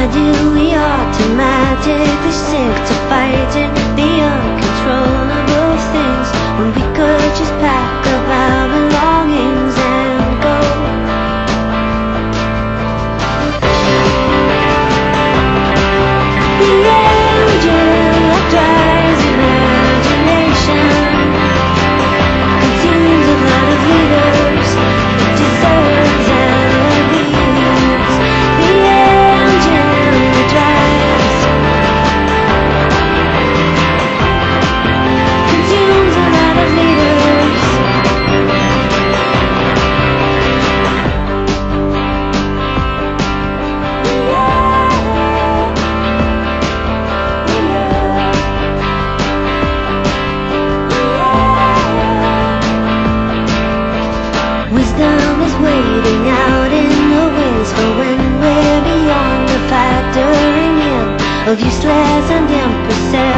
Why do we automatically sink to fight? of you eustress and the emphasis.